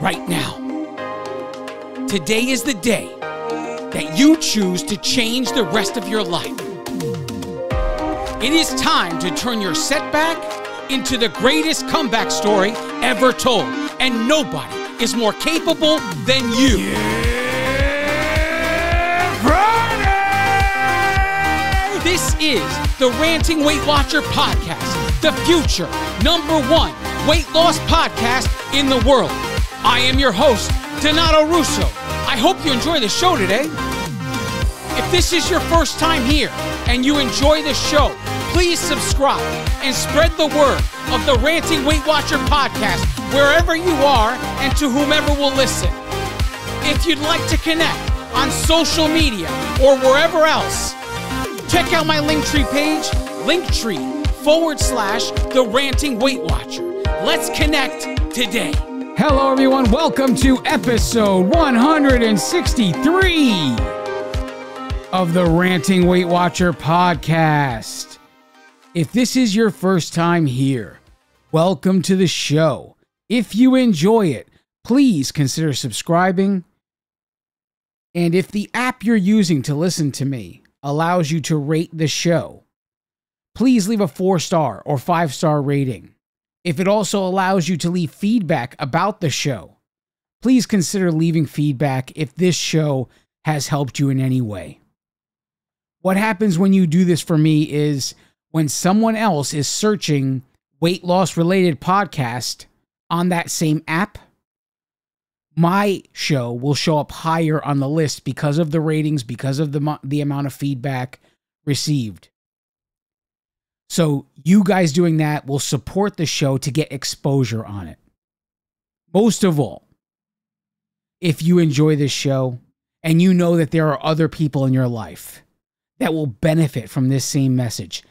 right now. Today is the day that you choose to change the rest of your life. It is time to turn your setback into the greatest comeback story ever told, and nobody is more capable than you. This is the Ranting Weight Watcher podcast, the future number one weight loss podcast in the world. I am your host, Donato Russo. I hope you enjoy the show today. If this is your first time here and you enjoy the show, please subscribe and spread the word of the Ranting Weight Watcher podcast wherever you are and to whomever will listen. If you'd like to connect on social media or wherever else, check out my Linktree page, Linktree forward slash the Ranting Weight Watcher. Let's connect today. Hello, everyone. Welcome to episode 163 of the Ranting Weight Watcher podcast. If this is your first time here, welcome to the show. If you enjoy it, please consider subscribing. And if the app you're using to listen to me allows you to rate the show, please leave a four star or five star rating. If it also allows you to leave feedback about the show, please consider leaving feedback if this show has helped you in any way. What happens when you do this for me is when someone else is searching weight loss related podcast on that same app, my show will show up higher on the list because of the ratings, because of the, the amount of feedback received. So, you guys doing that will support the show to get exposure on it. Most of all, if you enjoy this show and you know that there are other people in your life that will benefit from this same message,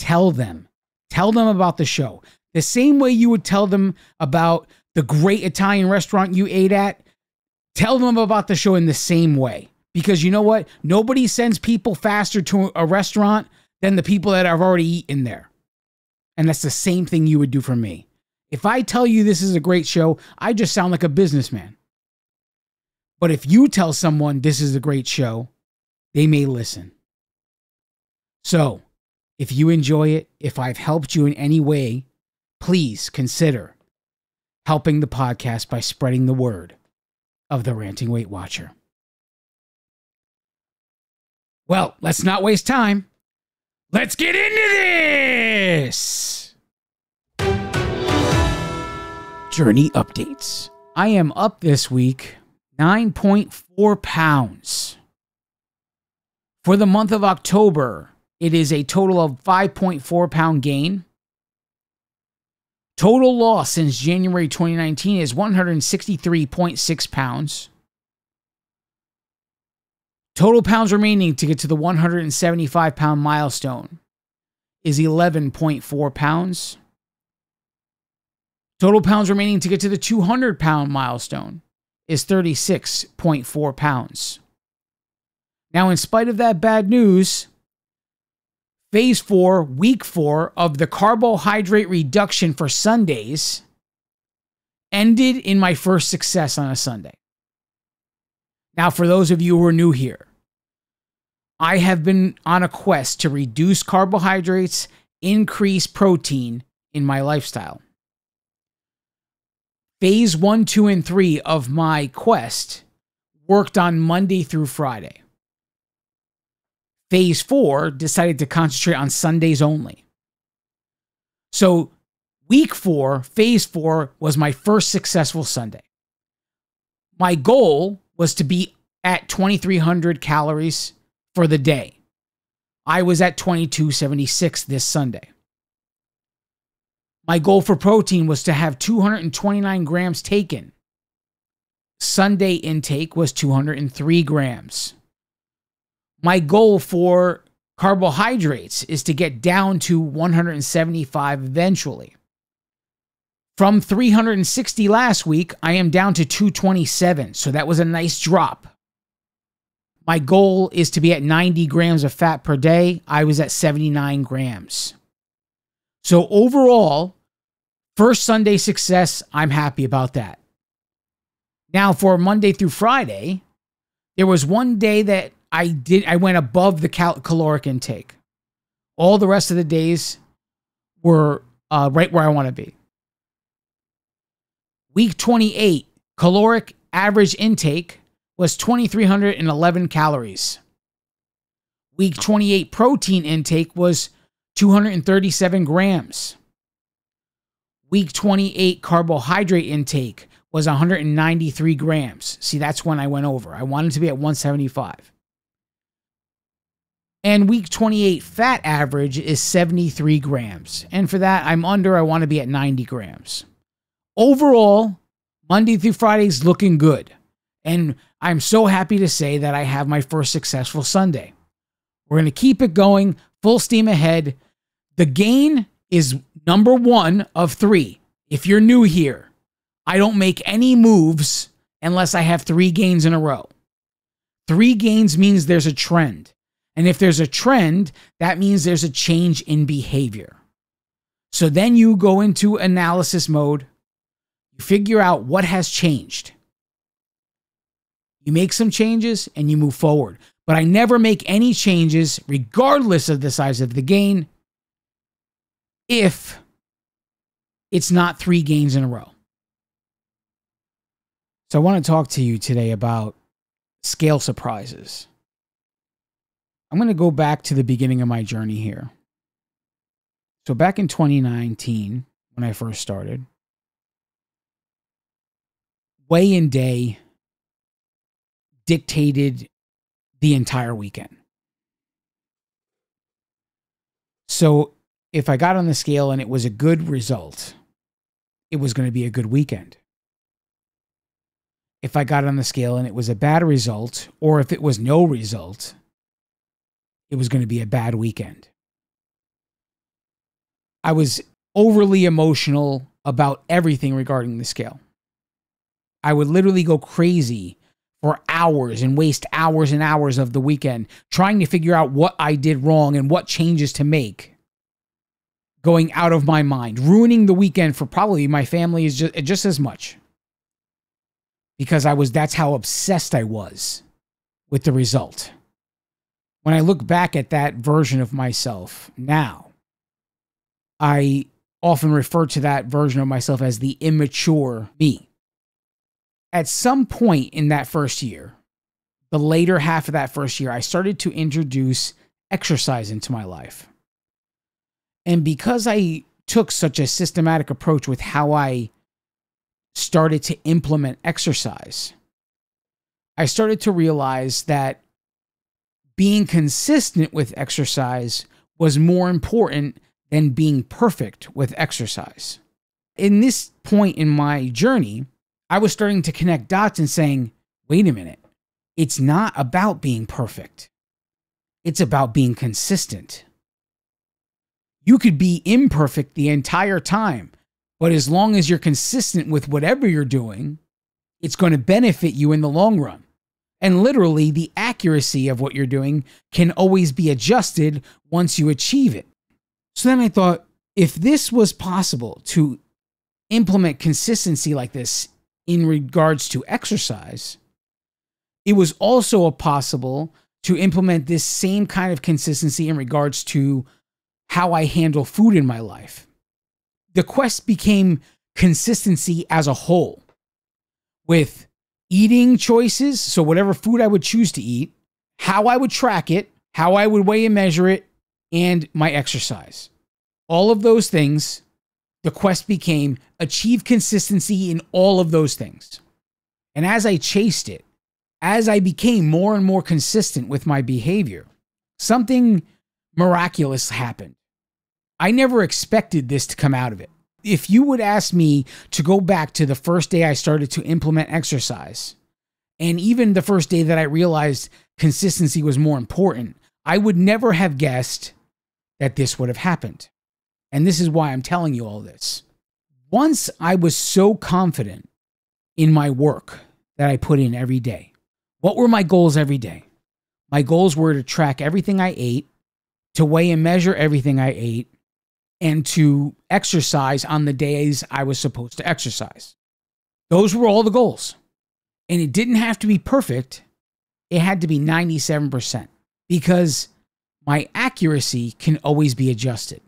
tell them. Tell them about the show. The same way you would tell them about the great Italian restaurant you ate at, tell them about the show in the same way. Because you know what? Nobody sends people faster to a restaurant than the people that I've already eaten there. And that's the same thing you would do for me. If I tell you this is a great show, I just sound like a businessman. But if you tell someone this is a great show, they may listen. So, if you enjoy it, if I've helped you in any way, please consider helping the podcast by spreading the word of the Ranting Weight Watcher. Well, let's not waste time. Let's get into this! Journey updates. I am up this week 9.4 pounds. For the month of October, it is a total of 5.4 pound gain. Total loss since January 2019 is 163.6 pounds. Total pounds remaining to get to the 175 pound milestone is 11.4 pounds. Total pounds remaining to get to the 200 pound milestone is 36.4 pounds. Now, in spite of that bad news, phase four, week four of the carbohydrate reduction for Sundays ended in my first success on a Sunday. Now, for those of you who are new here, I have been on a quest to reduce carbohydrates, increase protein in my lifestyle. Phase one, two, and three of my quest worked on Monday through Friday. Phase four decided to concentrate on Sundays only. So, week four, phase four, was my first successful Sunday. My goal was to be at 2,300 calories for the day. I was at 2276 this Sunday. My goal for protein was to have 229 grams taken. Sunday intake was 203 grams. My goal for carbohydrates is to get down to 175 eventually. From 360 last week, I am down to 227. So that was a nice drop. My goal is to be at 90 grams of fat per day. I was at 79 grams. So overall, first Sunday success, I'm happy about that. Now, for Monday through Friday, there was one day that I did I went above the cal- caloric intake. All the rest of the days were uh, right where I want to be. Week 28, caloric average intake was 2,311 calories. Week 28 protein intake was 237 grams. Week 28 carbohydrate intake was 193 grams. See, that's when I went over. I wanted to be at 175. And week 28 fat average is 73 grams. And for that, I'm under, I want to be at 90 grams. Overall, Monday through Friday is looking good. And I'm so happy to say that I have my first successful Sunday. We're going to keep it going, full steam ahead. The gain is number one of three. If you're new here, I don't make any moves unless I have three gains in a row. Three gains means there's a trend. And if there's a trend, that means there's a change in behavior. So then you go into analysis mode, you figure out what has changed. You make some changes and you move forward. But I never make any changes, regardless of the size of the gain, if it's not three gains in a row. So I want to talk to you today about scale surprises. I'm going to go back to the beginning of my journey here. So back in 2019, when I first started, weigh in day dictated the entire weekend. So if I got on the scale and it was a good result, it was going to be a good weekend if I got on the scale and it was a bad result, or if it was no result, it was going to be a bad weekend. I was overly emotional about everything regarding the scale. I would literally go crazy for hours and waste hours and hours of the weekend trying to figure out what I did wrong and what changes to make. Going out of my mind, ruining the weekend for probably my family is just, just as much because I was that's how obsessed I was with the result. When I look back at that version of myself now, I often refer to that version of myself as the immature me. At some point in that first year, the later half of that first year, I started to introduce exercise into my life. And because I took such a systematic approach with how I started to implement exercise, I started to realize that being consistent with exercise was more important than being perfect with exercise. In this point in my journey, I was starting to connect dots and saying, wait a minute, it's not about being perfect, it's about being consistent. You could be imperfect the entire time, but as long as you're consistent with whatever you're doing, it's going to benefit you in the long run. And literally, the accuracy of what you're doing can always be adjusted once you achieve it. So then I thought, if this was possible to implement consistency like this in regards to exercise, it was also possible to implement this same kind of consistency in regards to how I handle food in my life the quest became consistency as a whole with eating choices. So, whatever food I would choose to eat, how I would track it, how I would weigh and measure it, and my exercise. All of those things, the quest became achieve consistency in all of those things. And as I chased it, as I became more and more consistent with my behavior, something miraculous happened. I never expected this to come out of it. If you would ask me to go back to the first day I started to implement exercise, and even the first day that I realized consistency was more important, I would never have guessed that this would have happened. And this is why I'm telling you all this. Once I was so confident in my work that I put in every day, what were my goals every day? My goals were to track everything I ate, to weigh and measure everything I ate, and to exercise on the days I was supposed to exercise. Those were all the goals. And it didn't have to be perfect, it had to be 97% because my accuracy can always be adjusted.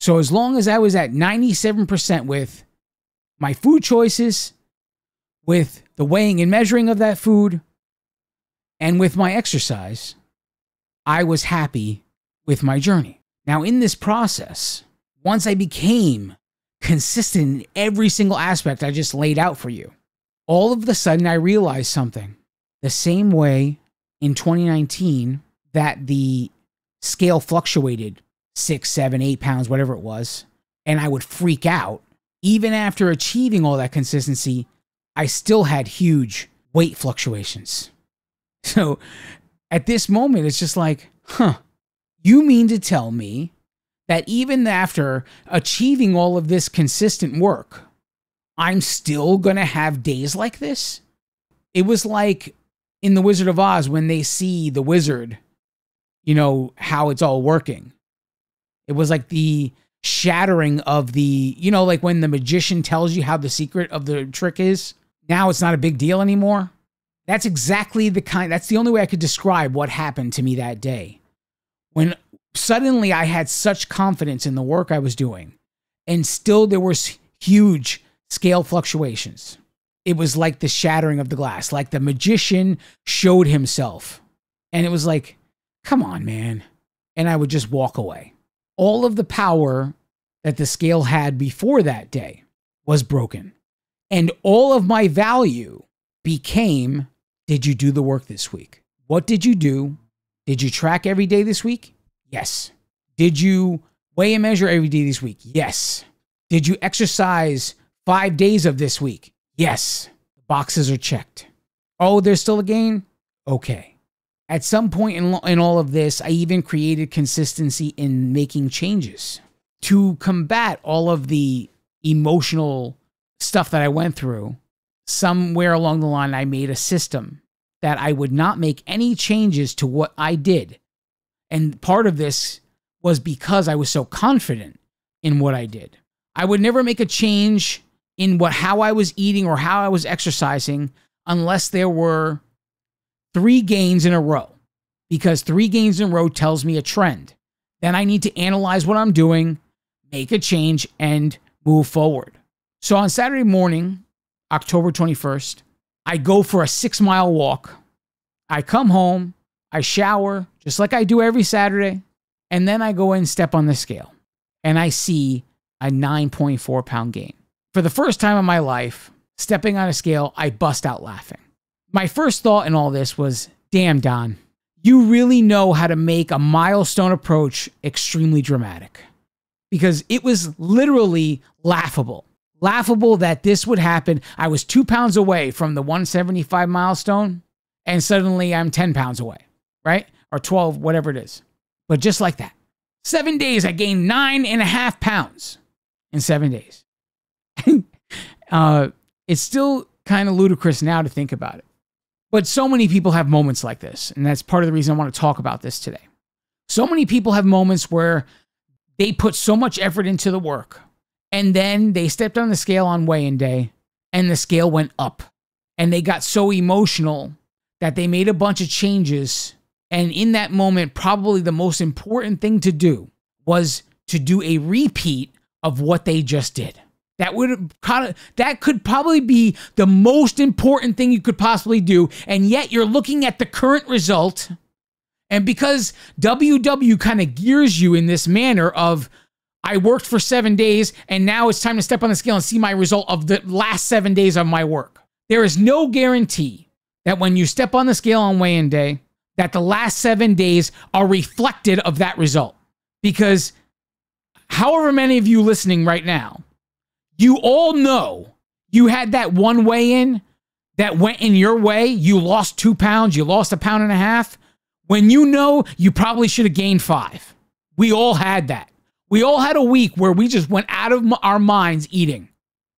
So as long as I was at 97% with my food choices, with the weighing and measuring of that food, and with my exercise, I was happy with my journey. Now, in this process, once I became consistent in every single aspect I just laid out for you, all of the sudden I realized something. The same way in 2019 that the scale fluctuated six, seven, eight pounds, whatever it was, and I would freak out. Even after achieving all that consistency, I still had huge weight fluctuations. So at this moment, it's just like, huh, you mean to tell me that even after achieving all of this consistent work, I'm still going to have days like this? It was like in The Wizard of Oz when they see the wizard, you know, how it's all working. It was like the shattering of the, you know, like when the magician tells you how the secret of the trick is. Now it's not a big deal anymore. That's exactly the kind, that's the only way I could describe what happened to me that day. When suddenly I had such confidence in the work I was doing, and still there was huge scale fluctuations. It was like the shattering of the glass, like the magician showed himself. And it was like, come on, man. And I would just walk away. All of the power that the scale had before that day was broken. And all of my value became did you do the work this week? What did you do? Did you track every day this week? Yes. Did you weigh and measure every day this week? Yes. Did you exercise five days of this week? Yes. Boxes are checked. Oh, there's still a gain? Okay. At some point in, in all of this, I even created consistency in making changes to combat all of the emotional stuff that I went through somewhere along the line, I made a system that I would not make any changes to what I did. And part of this was because I was so confident in what I did. I would never make a change in what how I was eating or how I was exercising unless there were three gains in a row. Because three gains in a row tells me a trend. Then I need to analyze what I'm doing, make a change, and move forward. So on Saturday morning, October 21st, I go for a six mile walk. I come home, I shower, just like I do every Saturday, and then I go and step on the scale and I see a 9.4 pound gain. For the first time in my life, stepping on a scale, I bust out laughing. My first thought in all this was, damn, Don, you really know how to make a milestone approach extremely dramatic. Because it was literally laughable laughable that this would happen. I was two pounds away from the 175 milestone, and suddenly I'm 10 pounds away, right? Or 12, whatever it is. But just like that, seven days, I gained nine and a half pounds in seven days. uh, it's still kind of ludicrous now to think about it. But so many people have moments like this. And that's part of the reason I want to talk about this today. So many people have moments where they put so much effort into the work, and then they stepped on the scale on weigh in day and the scale went up. And they got so emotional that they made a bunch of changes. And in that moment, probably the most important thing to do was to do a repeat of what they just did. That would kind of that could probably be the most important thing you could possibly do. And yet you're looking at the current result. And because WW kind of gears you in this manner of I worked for seven days, and now it's time to step on the scale and see my result of the last seven days of my work. There is no guarantee that when you step on the scale on weigh in day, that the last seven days are reflected of that result. Because however many of you listening right now, you all know you had that one weigh in that went in your way. You lost two pounds, you lost a pound and a half. When you know you probably should have gained five. We all had that. We all had a week where we just went out of our minds eating.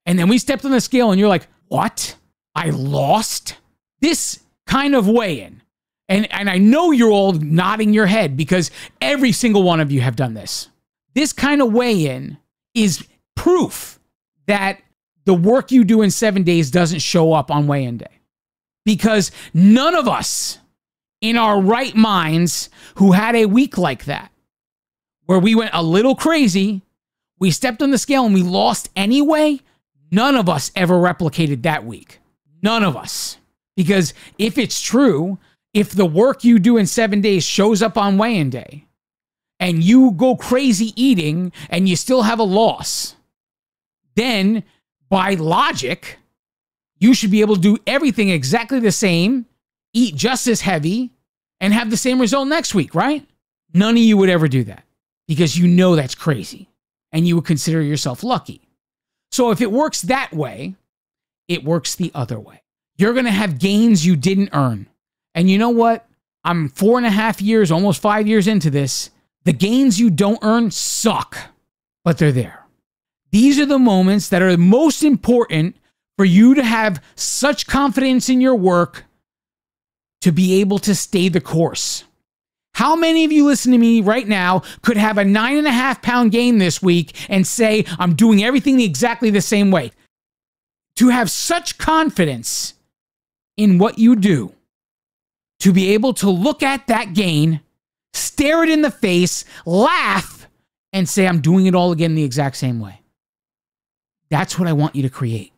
And then we stepped on the scale and you're like, what? I lost? This kind of weigh in. And, and I know you're all nodding your head because every single one of you have done this. This kind of weigh in is proof that the work you do in seven days doesn't show up on weigh in day. because none of us in our right minds who had a week like that, where we went a little crazy, we stepped on the scale and we lost anyway, none of us ever replicated that week. None of us. Because if it's true, if the work you do in seven days shows up on weigh in day and you go crazy eating and you still have a loss, then by logic, you should be able to do everything exactly the same, eat just as heavy, and have the same result next week, right? None of you would ever do that because you know that's crazy and you would consider yourself lucky. So if it works that way, it works the other way. You're going to have gains you didn't earn. And you know what? I'm four and a half years, almost five years into this. The gains you don't earn suck, but they're there. These are the moments that are most important for you to have such confidence in your work to be able to stay the course. How many of you listen to me right now could have a nine and a half pound gain this week and say, I'm doing everything exactly the same way? To have such confidence in what you do, to be able to look at that gain, stare it in the face, laugh, and say, I'm doing it all again the exact same way. That's what I want you to create.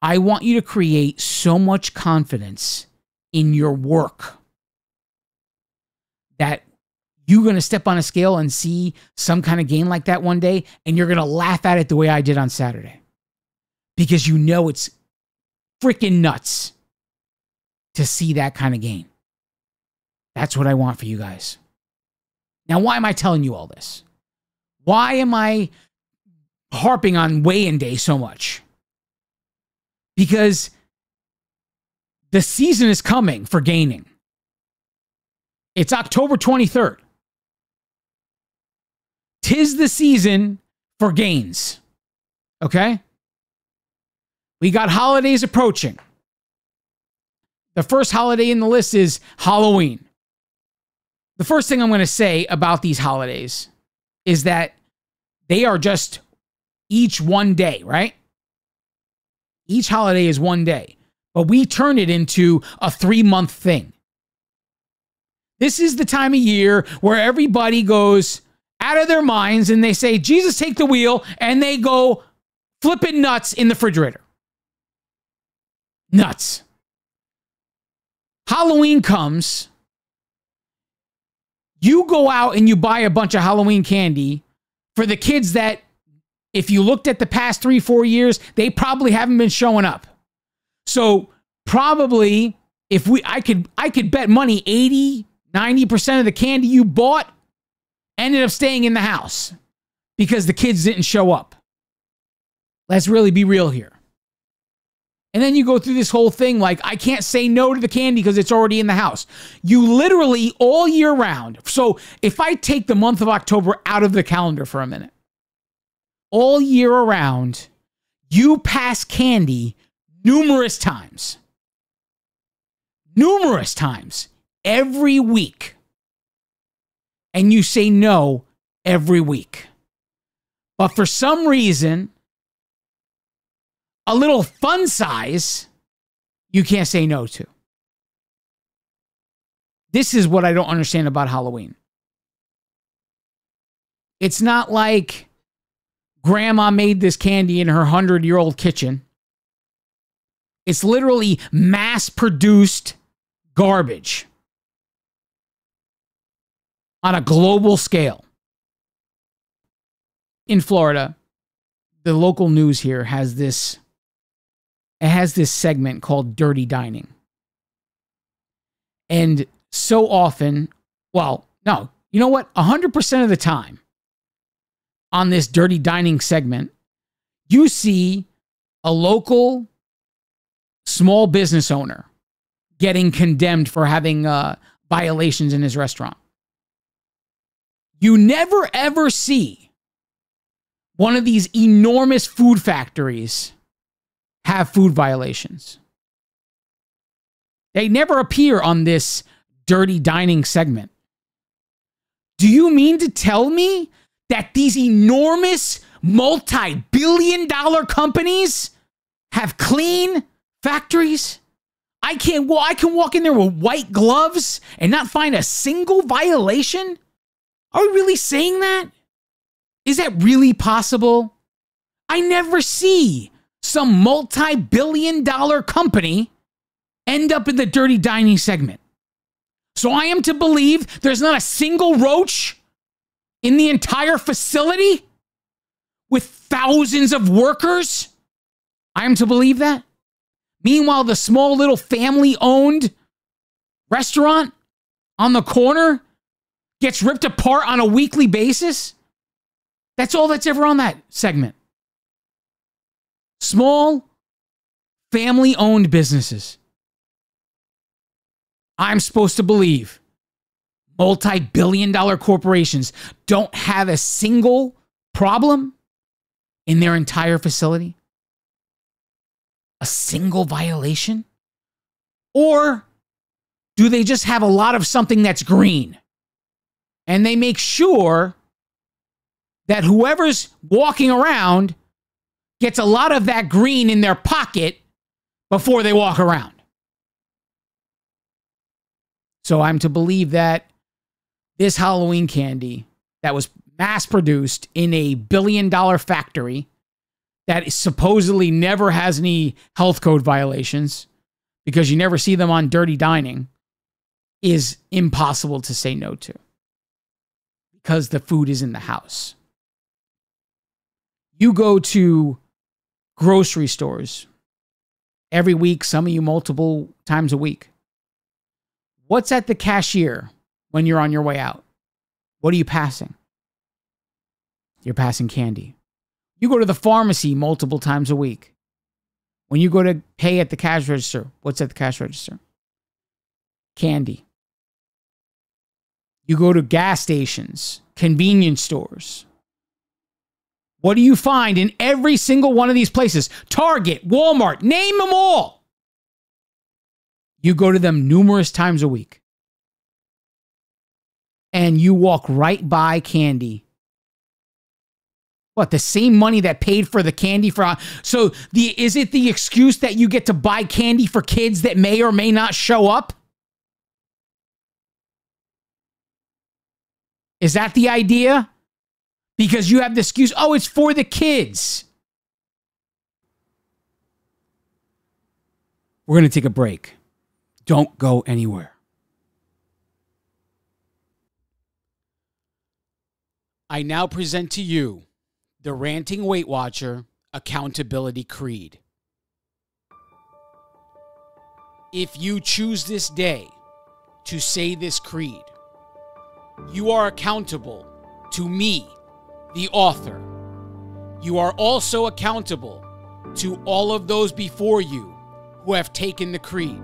I want you to create so much confidence in your work that you're going to step on a scale and see some kind of gain like that one day, and you're going to laugh at it the way I did on Saturday because you know it's freaking nuts to see that kind of gain. That's what I want for you guys. Now, why am I telling you all this? Why am I harping on weigh in day so much? Because the season is coming for gaining. It's October 23rd. Tis the season for gains. Okay? We got holidays approaching. The first holiday in the list is Halloween. The first thing I'm going to say about these holidays is that they are just each one day, right? Each holiday is one day, but we turn it into a three month thing. This is the time of year where everybody goes out of their minds and they say, Jesus, take the wheel, and they go flipping nuts in the refrigerator. Nuts. Halloween comes. You go out and you buy a bunch of Halloween candy for the kids that, if you looked at the past three, four years, they probably haven't been showing up. So probably if we I could I could bet money 80 90% of the candy you bought ended up staying in the house because the kids didn't show up. Let's really be real here. And then you go through this whole thing like, I can't say no to the candy because it's already in the house. You literally all year round. So if I take the month of October out of the calendar for a minute, all year around, you pass candy numerous times. Numerous times every week and you say no every week. But for some reason, a little fun size you can't say no to. This is what I don't understand about Halloween. It's not like grandma made this candy in her 100 year old kitchen. It's literally mass produced garbage on a global scale. In Florida, the local news here has this it has this segment called Dirty Dining. And so often, well, no, you know what? 100% of the time on this Dirty Dining segment, you see a local small business owner getting condemned for having uh, violations in his restaurant. You never ever see one of these enormous food factories have food violations. They never appear on this dirty dining segment. Do you mean to tell me that these enormous multi billion dollar companies have clean factories? I can't well, I can walk in there with white gloves and not find a single violation? Are we really saying that? Is that really possible? I never see some multi billion dollar company end up in the dirty dining segment. So I am to believe there's not a single roach in the entire facility with thousands of workers? I am to believe that? Meanwhile, the small little family owned restaurant on the corner gets ripped apart on a weekly basis? That's all that's ever on that segment. Small, family owned businesses. I'm supposed to believe multi billion dollar corporations don't have a single problem in their entire facility? A single violation? Or do they just have a lot of something that's green? And they make sure that whoever's walking around gets a lot of that green in their pocket before they walk around. So I'm to believe that this Halloween candy that was mass produced in a billion dollar factory that supposedly never has any health code violations because you never see them on dirty dining is impossible to say no to because the food is in the house. You go to grocery stores every week, some of you multiple times a week. What's at the cashier when you're on your way out? What are you passing? You're passing candy. You go to the pharmacy multiple times a week. When you go to pay at the cash register, what's at the cash register? Candy. You go to gas stations, convenience stores. What do you find in every single one of these places? Target, Walmart, name them all. You go to them numerous times a week and you walk right by candy. What the same money that paid for the candy for so the is it the excuse that you get to buy candy for kids that may or may not show up? Is that the idea? Because you have the excuse, oh, it's for the kids. We're going to take a break. Don't go anywhere. I now present to you the Ranting Weight Watcher Accountability Creed. If you choose this day to say this creed, you are accountable to me, the author. You are also accountable to all of those before you who have taken the creed,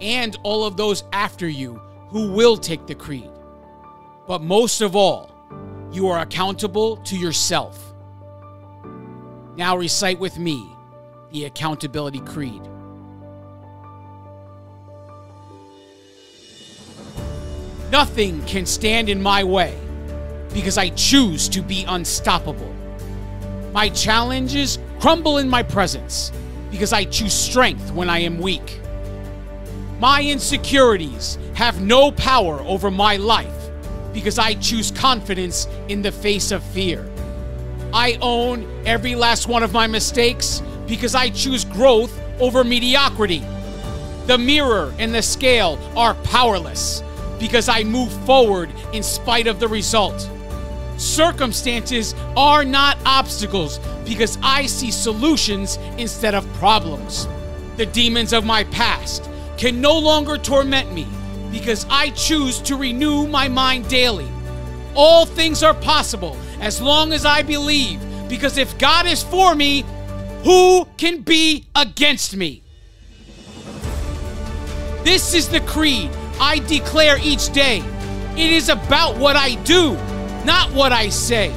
and all of those after you who will take the creed. But most of all, you are accountable to yourself. Now recite with me the Accountability Creed. Nothing can stand in my way because I choose to be unstoppable. My challenges crumble in my presence because I choose strength when I am weak. My insecurities have no power over my life because I choose confidence in the face of fear. I own every last one of my mistakes because I choose growth over mediocrity. The mirror and the scale are powerless because I move forward in spite of the result. Circumstances are not obstacles because I see solutions instead of problems. The demons of my past can no longer torment me because I choose to renew my mind daily. All things are possible as long as I believe, because if God is for me, who can be against me? This is the creed I declare each day. It is about what I do, not what I say.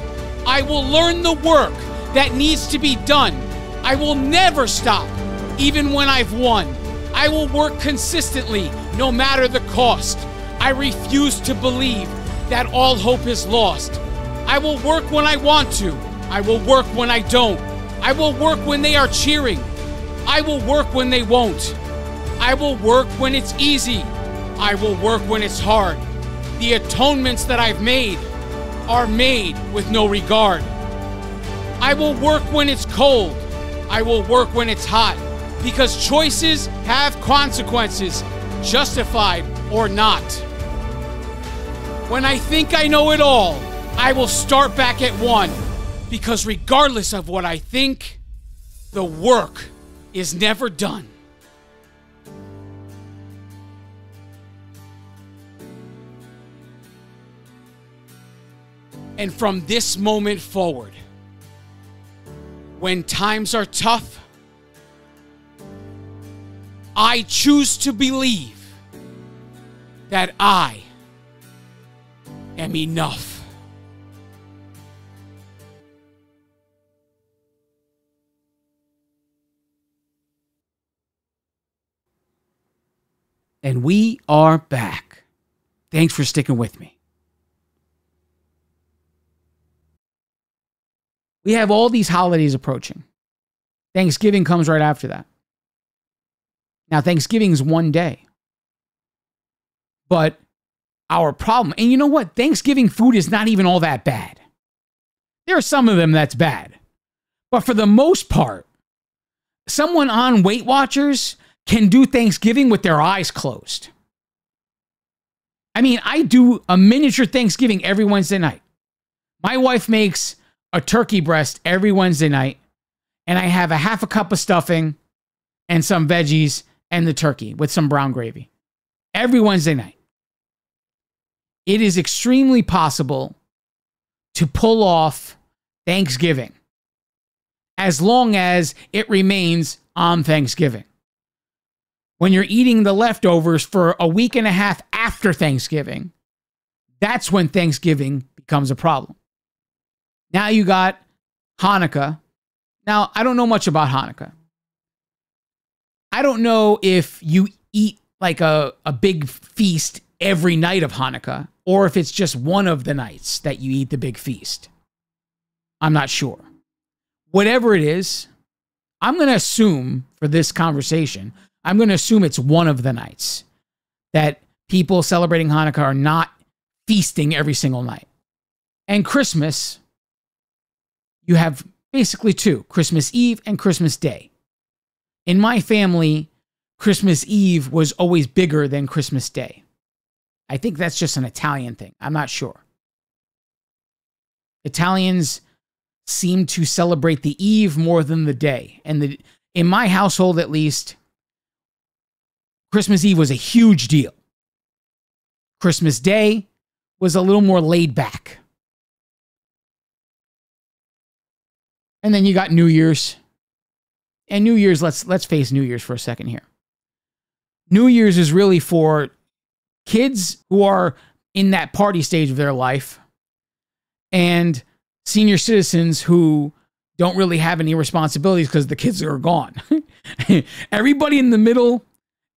I will learn the work that needs to be done. I will never stop, even when I've won. I will work consistently no matter the cost. I refuse to believe that all hope is lost. I will work when I want to. I will work when I don't. I will work when they are cheering. I will work when they won't. I will work when it's easy. I will work when it's hard. The atonements that I've made are made with no regard. I will work when it's cold. I will work when it's hot. Because choices have consequences, justified or not. When I think I know it all, I will start back at one. Because regardless of what I think, the work is never done. And from this moment forward, when times are tough, I choose to believe that I am enough. And we are back. Thanks for sticking with me. We have all these holidays approaching. Thanksgiving comes right after that. Now, Thanksgiving is one day. But our problem, and you know what? Thanksgiving food is not even all that bad. There are some of them that's bad. But for the most part, someone on Weight Watchers can do Thanksgiving with their eyes closed. I mean, I do a miniature Thanksgiving every Wednesday night. My wife makes a turkey breast every Wednesday night, and I have a half a cup of stuffing and some veggies and the turkey with some brown gravy every Wednesday night. It is extremely possible to pull off Thanksgiving as long as it remains on Thanksgiving. When you're eating the leftovers for a week and a half after Thanksgiving, that's when Thanksgiving becomes a problem. Now you got Hanukkah. Now, I don't know much about Hanukkah. I don't know if you eat like a, a big feast every night of Hanukkah or if it's just one of the nights that you eat the big feast. I'm not sure. Whatever it is, I'm going to assume for this conversation, I'm going to assume it's one of the nights that people celebrating Hanukkah are not feasting every single night. And Christmas, you have basically two Christmas Eve and Christmas Day. In my family, Christmas Eve was always bigger than Christmas Day. I think that's just an Italian thing. I'm not sure. Italians seem to celebrate the eve more than the day. And the, in my household, at least, Christmas Eve was a huge deal. Christmas Day was a little more laid back. And then you got New Year's. And New Year's, let's let's face New Year's for a second here. New Year's is really for kids who are in that party stage of their life and senior citizens who don't really have any responsibilities because the kids are gone. Everybody in the middle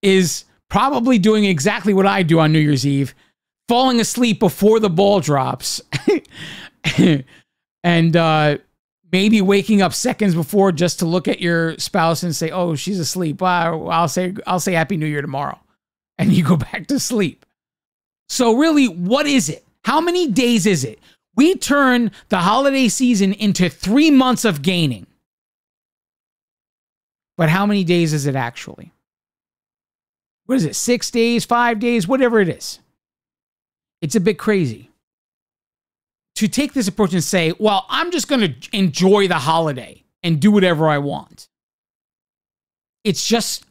is probably doing exactly what I do on New Year's Eve, falling asleep before the ball drops. and uh, maybe waking up seconds before just to look at your spouse and say, "Oh, she's asleep." Well, I'll say I'll say Happy New Year tomorrow, and you go back to sleep. So really, what is it? How many days is it? We turn the holiday season into three months of gaining. But how many days is it actually? What is it? Six days, five days, whatever it is. It's a bit crazy to take this approach and say, well, I'm just going to enjoy the holiday and do whatever I want. It's just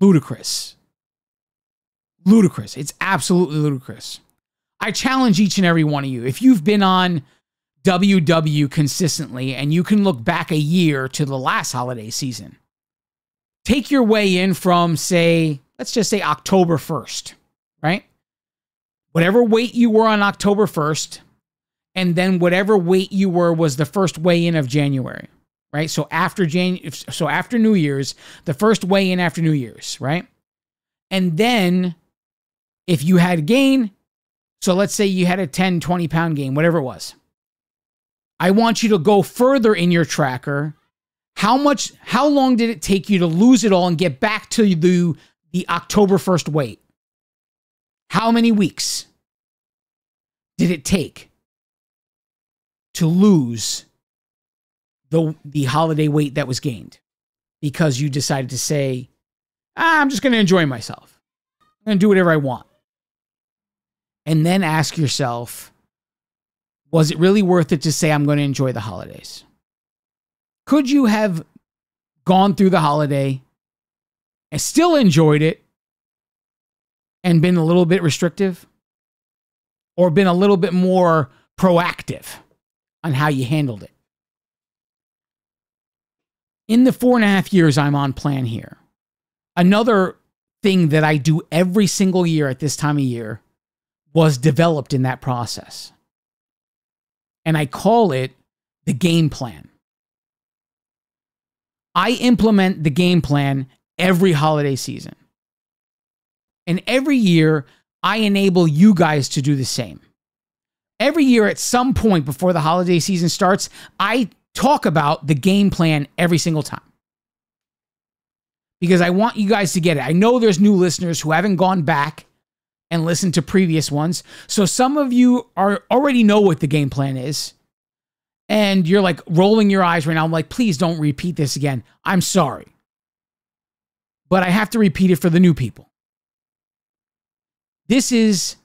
ludicrous. Ludicrous. It's absolutely ludicrous. I challenge each and every one of you. If you've been on WW consistently and you can look back a year to the last holiday season, take your weigh in from, say, let's just say October 1st, right? Whatever weight you were on October 1st, and then whatever weight you were was the first weigh in of January, right? So after Jan, so after New Year's, the first weigh in after New Year's, right? And then if you had gain, so let's say you had a 10, 20 pound gain, whatever it was. I want you to go further in your tracker. How much, how long did it take you to lose it all and get back to the, the October 1st weight? How many weeks did it take to lose the the holiday weight that was gained because you decided to say, ah, I'm just going to enjoy myself. I'm going to do whatever I want. And then ask yourself, was it really worth it to say I'm going to enjoy the holidays? Could you have gone through the holiday and still enjoyed it and been a little bit restrictive or been a little bit more proactive on how you handled it? In the four and a half years I'm on plan here, another thing that I do every single year at this time of year was developed in that process. And I call it the game plan. I implement the game plan every holiday season. And every year, I enable you guys to do the same. Every year, at some point before the holiday season starts, I talk about the game plan every single time. Because I want you guys to get it. I know there's new listeners who haven't gone back and listened to previous ones. So some of you are already know what the game plan is and you're like rolling your eyes right now. I'm like, please don't repeat this again. I'm sorry. But I have to repeat it for the new people. This is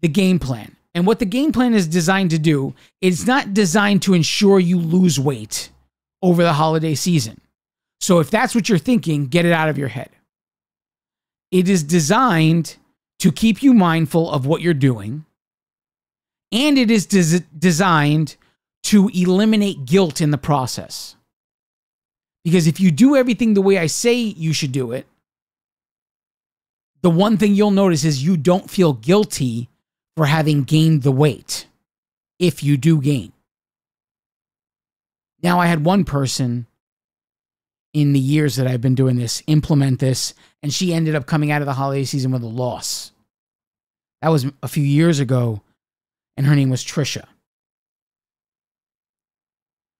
the game plan. And what the game plan is designed to do, it's not designed to ensure you lose weight over the holiday season. So if that's what you're thinking, get it out of your head. It is designed to keep you mindful of what you're doing. And it is des- designed to eliminate guilt in the process. Because if you do everything the way I say you should do it, the one thing you'll notice is you don't feel guilty for having gained the weight if you do gain. Now, I had one person in the years that I've been doing this implement this, and she ended up coming out of the holiday season with a loss. That was a few years ago, and her name was Trisha.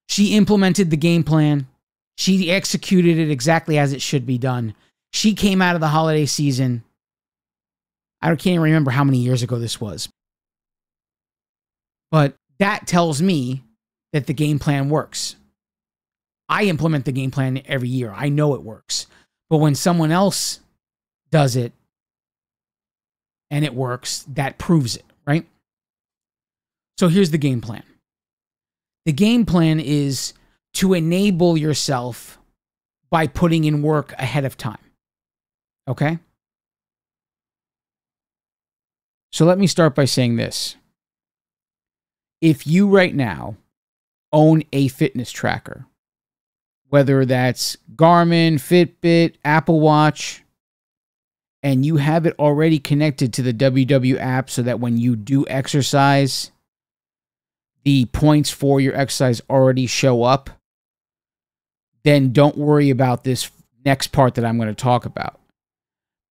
She implemented the game plan. She executed it exactly as it should be done. She came out of the holiday season. I can't even remember how many years ago this was. But that tells me that the game plan works. I implement the game plan every year. I know it works. But when someone else does it and it works, that proves it, right? So here's the game plan the game plan is to enable yourself by putting in work ahead of time. Okay? So let me start by saying this. If you right now own a fitness tracker, whether that's Garmin, Fitbit, Apple Watch, and you have it already connected to the WW app so that when you do exercise, the points for your exercise already show up, then don't worry about this next part that I'm going to talk about.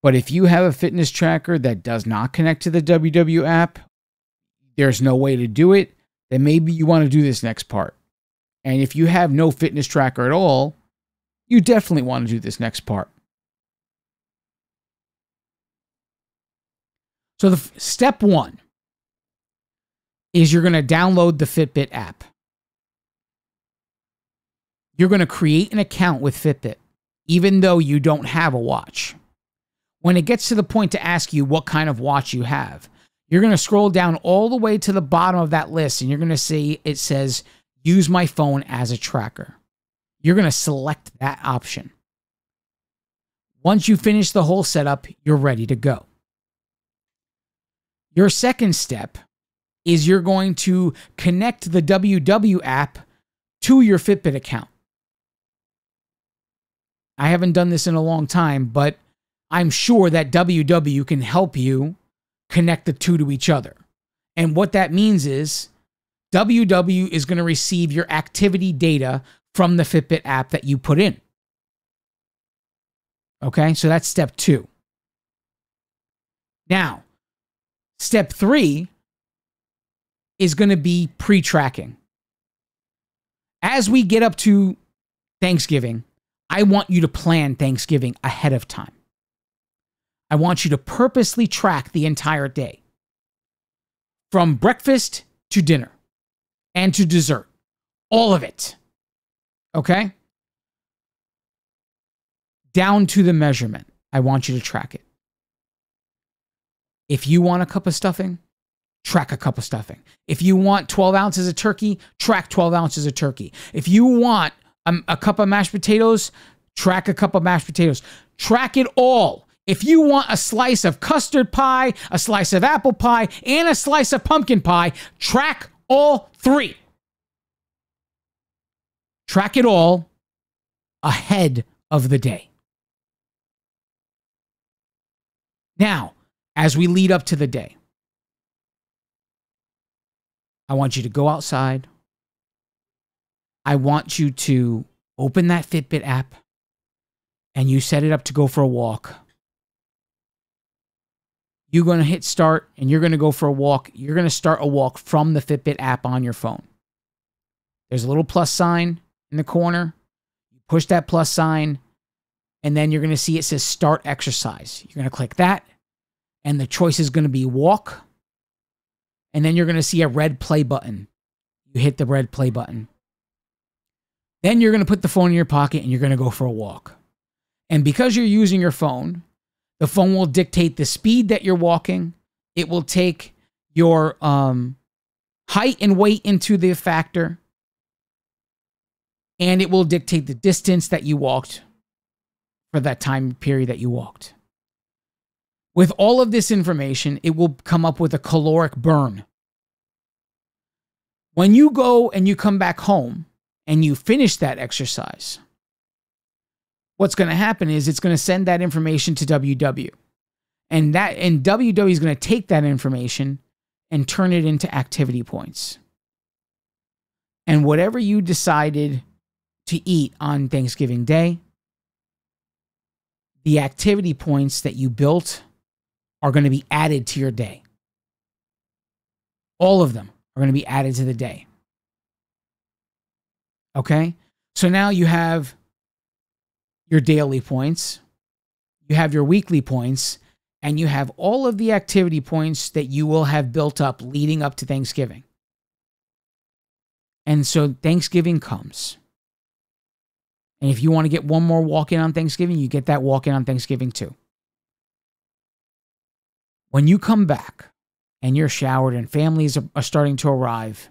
But if you have a fitness tracker that does not connect to the WW app, there's no way to do it, then maybe you want to do this next part. And if you have no fitness tracker at all, you definitely want to do this next part. So the step 1 is you're going to download the Fitbit app. You're going to create an account with Fitbit, even though you don't have a watch. When it gets to the point to ask you what kind of watch you have, you're going to scroll down all the way to the bottom of that list and you're going to see it says, use my phone as a tracker. You're going to select that option. Once you finish the whole setup, you're ready to go. Your second step is you're going to connect the WW app to your Fitbit account. I haven't done this in a long time, but I'm sure that WW can help you connect the two to each other. And what that means is WW is going to receive your activity data from the Fitbit app that you put in. Okay, so that's step two. Now, step three is going to be pre tracking. As we get up to Thanksgiving, I want you to plan Thanksgiving ahead of time. I want you to purposely track the entire day from breakfast to dinner and to dessert. All of it. Okay? Down to the measurement. I want you to track it. If you want a cup of stuffing, track a cup of stuffing. If you want 12 ounces of turkey, track 12 ounces of turkey. If you want a, a cup of mashed potatoes, track a cup of mashed potatoes. Track it all. If you want a slice of custard pie, a slice of apple pie, and a slice of pumpkin pie, track all three. Track it all ahead of the day. Now, as we lead up to the day, I want you to go outside. I want you to open that Fitbit app and you set it up to go for a walk. You're going to hit start and you're going to go for a walk. You're going to start a walk from the Fitbit app on your phone. There's a little plus sign in the corner. Push that plus sign, and then you're going to see it says start exercise. You're going to click that, and the choice is going to be walk. And then you're going to see a red play button. You hit the red play button. Then you're going to put the phone in your pocket and you're going to go for a walk. And because you're using your phone, the phone will dictate the speed that you're walking. It will take your um, height and weight into the factor. And it will dictate the distance that you walked for that time period that you walked. With all of this information, it will come up with a caloric burn. When you go and you come back home, and you finish that exercise, what's going to happen is it's going to send that information to WW. And that and WW is going to take that information and turn it into activity points. And whatever you decided to eat on Thanksgiving Day, the activity points that you built are going to be added to your day. All of them are going to be added to the day. Okay. So now you have your daily points, you have your weekly points, and you have all of the activity points that you will have built up leading up to Thanksgiving. And so Thanksgiving comes. And if you want to get one more walk in on Thanksgiving, you get that walk in on Thanksgiving too. When you come back and you're showered and families are, starting to arrive,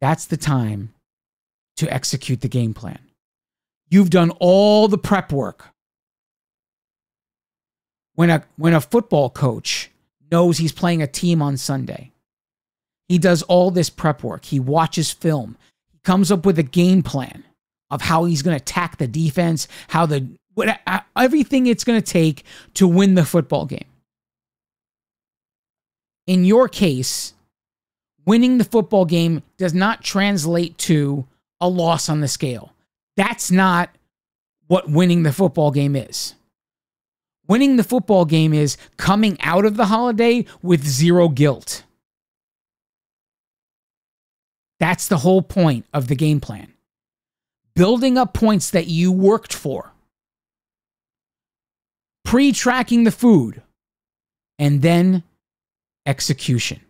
that's the time to execute the game plan. You've done all the prep work. When a, when a football coach knows he's playing a team on Sunday, he does all this prep work. He watches film. He comes up with a game plan of how he's going to attack the defense, how the what, everything it's going to take to win the football game. In your case, winning the football game does not translate to a loss on the scale. That's not what winning the football game is. Winning the football game is coming out of the holiday with zero guilt. That's the whole point of the game plan. Building up points that you worked for, pre tracking the food, and then execution.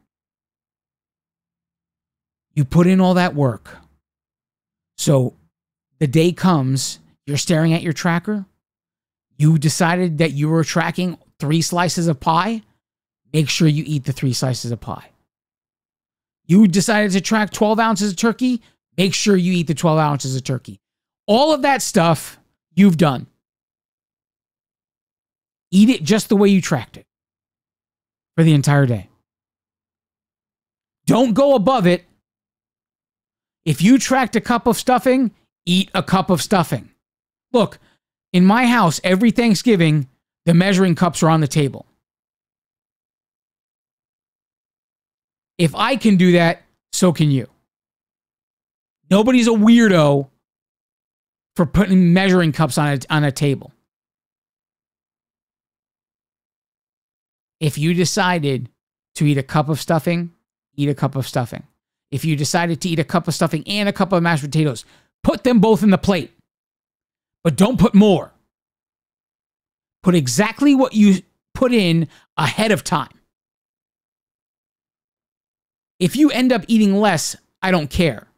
You put in all that work so the day comes, you're staring at your tracker. You decided that you were tracking three slices of pie. Make sure you eat the three slices of pie. You decided to track 12 ounces of turkey. Make sure you eat the 12 ounces of turkey. All of that stuff you've done. Eat it just the way you tracked it for the entire day. Don't go above it if you tracked a cup of stuffing, eat a cup of stuffing. Look, in my house, every Thanksgiving, the measuring cups are on the table. If I can do that, so can you. Nobody's a weirdo for putting measuring cups on a, on a table. If you decided to eat a cup of stuffing, eat a cup of stuffing if you decided to eat a cup of stuffing and a cup of mashed potatoes, put them both in the plate. But don't put more. Put exactly what you put in ahead of time. If you end up eating less, I don't care.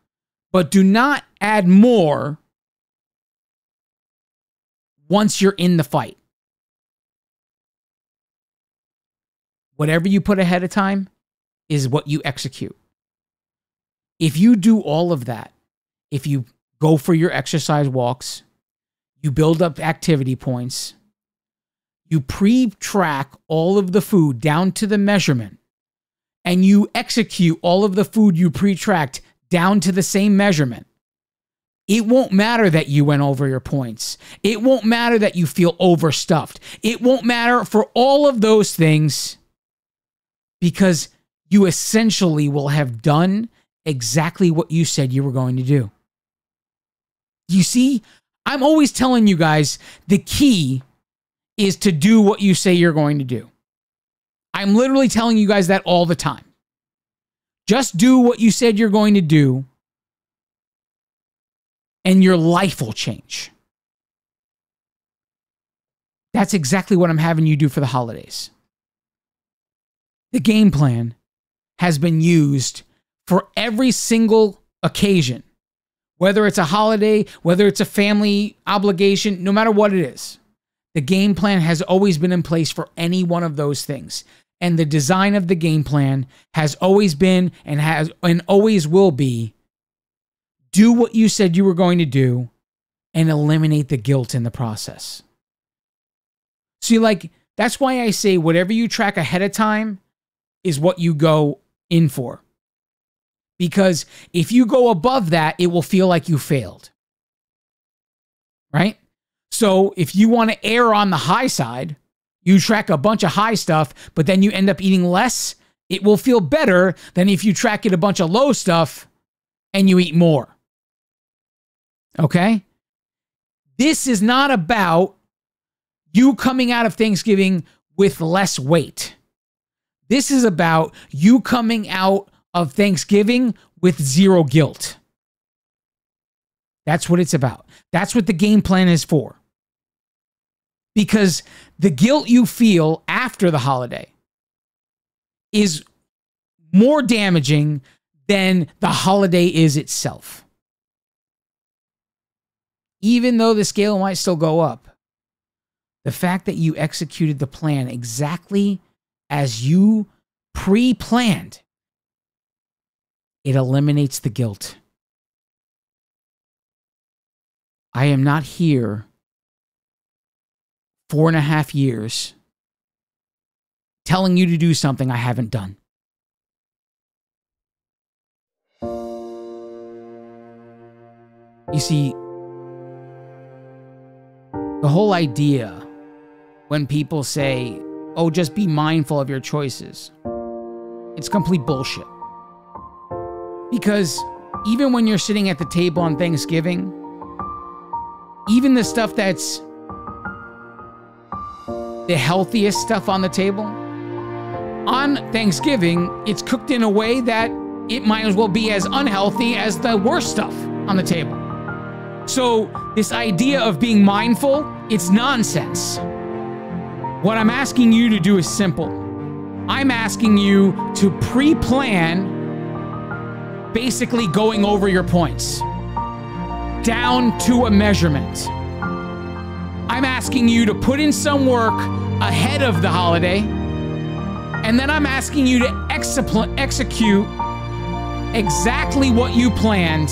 But do not add more once you're in the fight. Whatever you put ahead of time is what you execute. If you do all of that, if you go for your exercise walks, you build up activity points, you pre track all of the food down to the measurement, and you execute all of the food you pre tracked down to the same measurement, it won't matter that you went over your points. It won't matter that you feel overstuffed. It won't matter for all of those things because you essentially will have done exactly what you said you were going to do. You see, I'm always telling you guys the key is to do what you say you're going to do. I'm literally telling you guys that all the time. Just do what you said you're going to do, and your life will change. That's exactly what I'm having you do for the holidays. The game plan has been used for every single occasion, whether it's a holiday, whether it's a family obligation, no matter what it is. The game plan has always been in place for any one of those things. And the design of the game plan has always been and has and always will be do what you said you were going to do and eliminate the guilt in the process. See, like, that's why I say whatever you track ahead of time is what you go in for. Because if you go above that, it will feel like you failed. Right? So if you want to err on the high side, you track a bunch of high stuff, but then you end up eating less, it will feel better than if you track it a bunch of low stuff and you eat more. Okay? This is not about you coming out of Thanksgiving with less weight. This is about you coming out of Thanksgiving with zero guilt. That's what it's about. That's what the game plan is for. Because the guilt you feel after the holiday is more damaging than the holiday is itself. Even though the scale might still go up, the fact that you executed the plan exactly as you pre planned, it eliminates the guilt. I am not here four and a half years telling you to do something I haven't done. You see, the whole idea when people say, oh, just be mindful of your choices. It's complete bullshit. Because even when you're sitting at the table on Thanksgiving, even the stuff that's the healthiest stuff on the table, on Thanksgiving, it's cooked in a way that it might as well be as unhealthy as the worst stuff on the table. So, this idea of being mindful, it's nonsense. What I'm asking you to do is simple. I'm asking you to pre plan basically going over your points down to a measurement. I'm asking you to put in some work ahead of the holiday, and then I'm asking you to execute exactly what you planned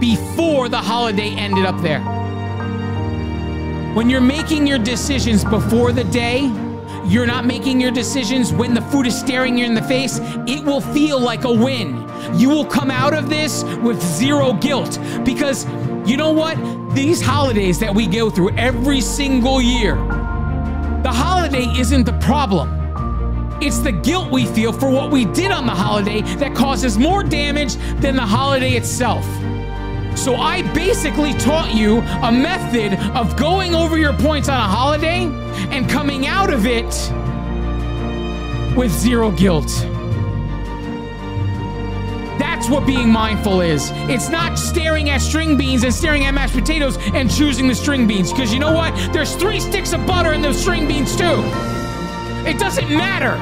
before the holiday ended up there. When you're making your decisions before the day, you're not making your decisions when the food is staring you in the face, it will feel like a win. You will come out of this with zero guilt because you know what? These holidays that we go through every single year, the holiday isn't the problem. It's the guilt we feel for what we did on the holiday that causes more damage than the holiday itself. So I basically taught you a method of going over your points on a holiday and coming out of it with zero guilt. That's what being mindful is. It's not staring at string beans and staring at mashed potatoes and choosing the string beans. Because you know what? There's three sticks of butter in those string beans, too. It doesn't matter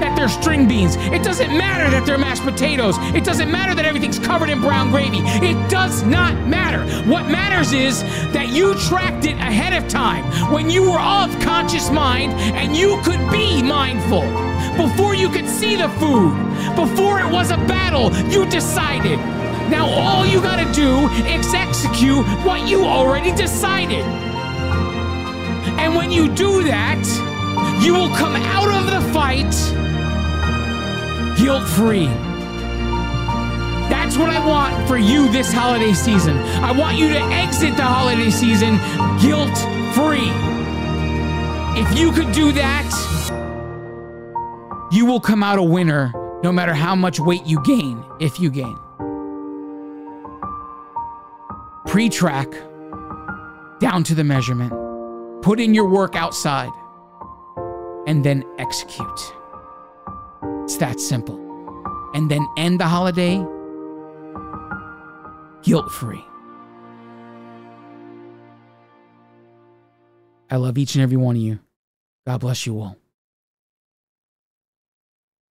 that they're string beans. It doesn't matter that they're mashed potatoes. It doesn't matter that everything's covered in brown gravy. It does not matter. What matters is that you tracked it ahead of time when you were of conscious mind and you could be mindful. Before you could see the food, before it was a battle, you decided. Now all you gotta do is execute what you already decided. And when you do that, you will come out of the fight guilt free. That's what I want for you this holiday season. I want you to exit the holiday season guilt free. If you could do that, you will come out a winner no matter how much weight you gain, if you gain. Pre track down to the measurement, put in your work outside, and then execute. It's that simple. And then end the holiday guilt free. I love each and every one of you. God bless you all.